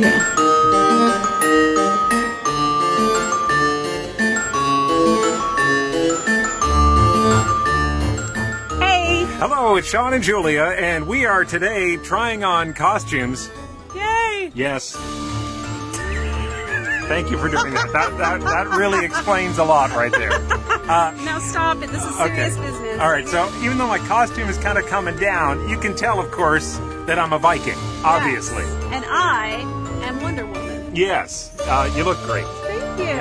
Yeah. Hello, it's Sean and Julia, and we are today trying on costumes. Yay! Yes. Thank you for doing that. That, that, that really explains a lot right there. Uh, now stop it. This is serious okay. business. All right, so even though my costume is kind of coming down, you can tell, of course, that I'm a Viking, obviously. Yes. And I am Wonder Woman. Yes, uh, you look great. Thank you.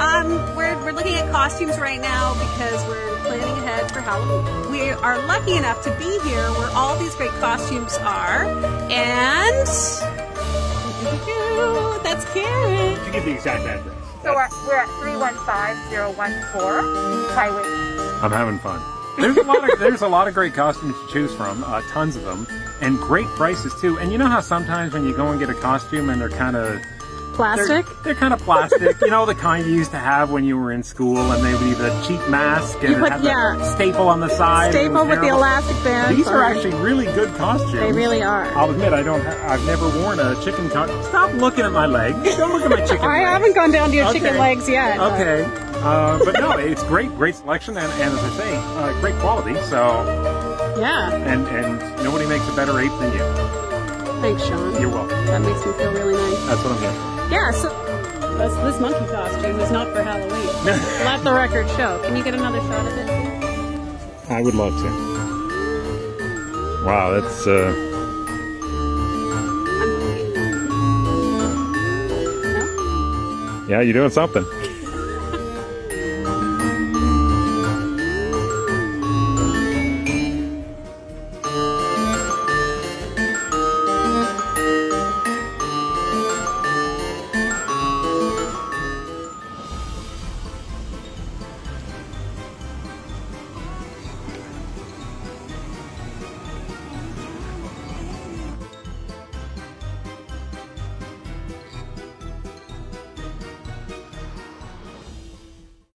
Um, we're, we're looking at costumes right now because we're planning ahead for Halloween. We are lucky enough to be here where all these great costumes are. And that's Karen. Did you give the exact address? So we're, we're at 315014 Highway. I'm having fun. There's a lot of there's a lot of great costumes to choose from, uh, tons of them, and great prices too. And you know how sometimes when you go and get a costume and they're kind of Plastic? They're, they're kind of plastic, you know, the kind you used to have when you were in school, and they would be the cheap mask and put- had yeah. the staple on the side. Staple with the elastic band. These are actually really good costumes. They really are. I'll admit I don't. Ha- I've never worn a chicken. Co- Stop looking at my legs. Don't look at my chicken. I legs. haven't gone down to your chicken legs yet. but- Okay. Uh, but no, it's great, great selection, and, and as I say, uh, great quality. So, Yeah. and and nobody makes a better ape than you. Thanks, Sean. You're welcome. That makes me feel really nice. That's what I'm here. Yeah, so this, this monkey costume is not for Halloween. Let the record show. Can you get another shot of it? I would love to. Wow, that's uh, yeah, you're doing something.